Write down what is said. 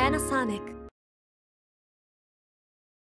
Panasonic